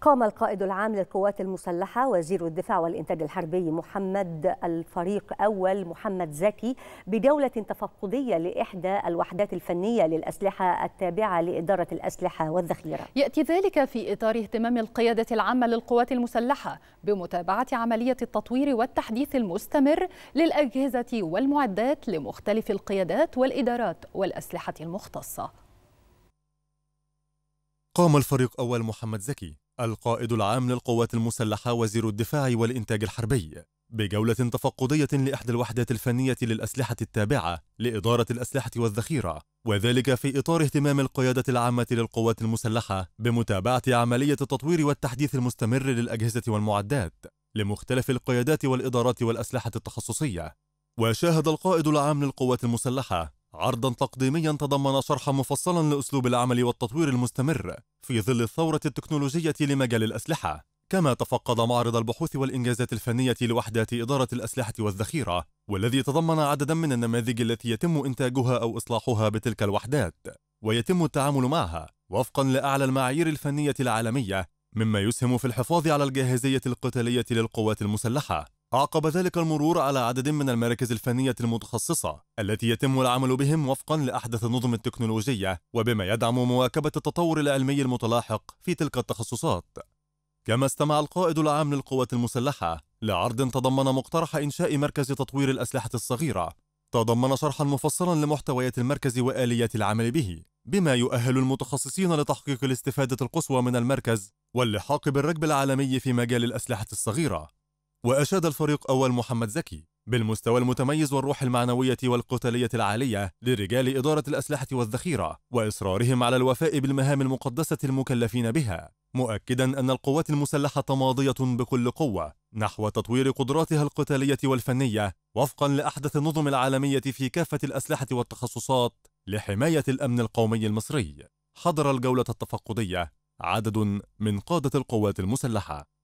قام القائد العام للقوات المسلحة وزير الدفاع والإنتاج الحربي محمد الفريق أول محمد زكي بجولة تفقدية لإحدى الوحدات الفنية للأسلحة التابعة لإدارة الأسلحة والذخيرة. يأتي ذلك في إطار اهتمام القيادة العامة للقوات المسلحة بمتابعة عملية التطوير والتحديث المستمر للأجهزة والمعدات لمختلف القيادات والإدارات والأسلحة المختصة. قام الفريق أول محمد زكي القائد العام للقوات المسلحة وزير الدفاع والإنتاج الحربي بجولة تفقدية لإحدى الوحدات الفنية للأسلحة التابعة لإدارة الأسلحة والذخيرة وذلك في إطار اهتمام القيادة العامة للقوات المسلحة بمتابعة عملية التطوير والتحديث المستمر للأجهزة والمعدات لمختلف القيادات والإدارات والأسلحة التخصصية. وشاهد القائد العام للقوات المسلحة عرضا تقديميا تضمن شرحا مفصلا لأسلوب العمل والتطوير المستمر في ظل الثورة التكنولوجية لمجال الأسلحة. كما تفقد معرض البحوث والإنجازات الفنية لوحدات إدارة الأسلحة والذخيرة والذي تضمن عددا من النماذج التي يتم إنتاجها أو إصلاحها بتلك الوحدات ويتم التعامل معها وفقا لأعلى المعايير الفنية العالمية مما يسهم في الحفاظ على الجاهزية القتالية للقوات المسلحة. أعقب ذلك المرور على عدد من المراكز الفنية المتخصصة التي يتم العمل بهم وفقا لأحدث النظم التكنولوجية وبما يدعم مواكبة التطور العلمي المتلاحق في تلك التخصصات. كما استمع القائد العام للقوات المسلحة لعرض تضمن مقترح إنشاء مركز تطوير الأسلحة الصغيرة. تضمن شرحا مفصلا لمحتويات المركز وآليات العمل به بما يؤهل المتخصصين لتحقيق الاستفادة القصوى من المركز واللحاق بالركب العالمي في مجال الأسلحة الصغيرة. وأشاد الفريق أول محمد زكي بالمستوى المتميز والروح المعنوية والقتالية العالية لرجال إدارة الأسلحة والذخيرة وإصرارهم على الوفاء بالمهام المقدسة المكلفين بها مؤكدا أن القوات المسلحة ماضية بكل قوة نحو تطوير قدراتها القتالية والفنية وفقا لأحدث النظم العالمية في كافة الأسلحة والتخصصات لحماية الأمن القومي المصري. حضر الجولة التفقدية عدد من قادة القوات المسلحة.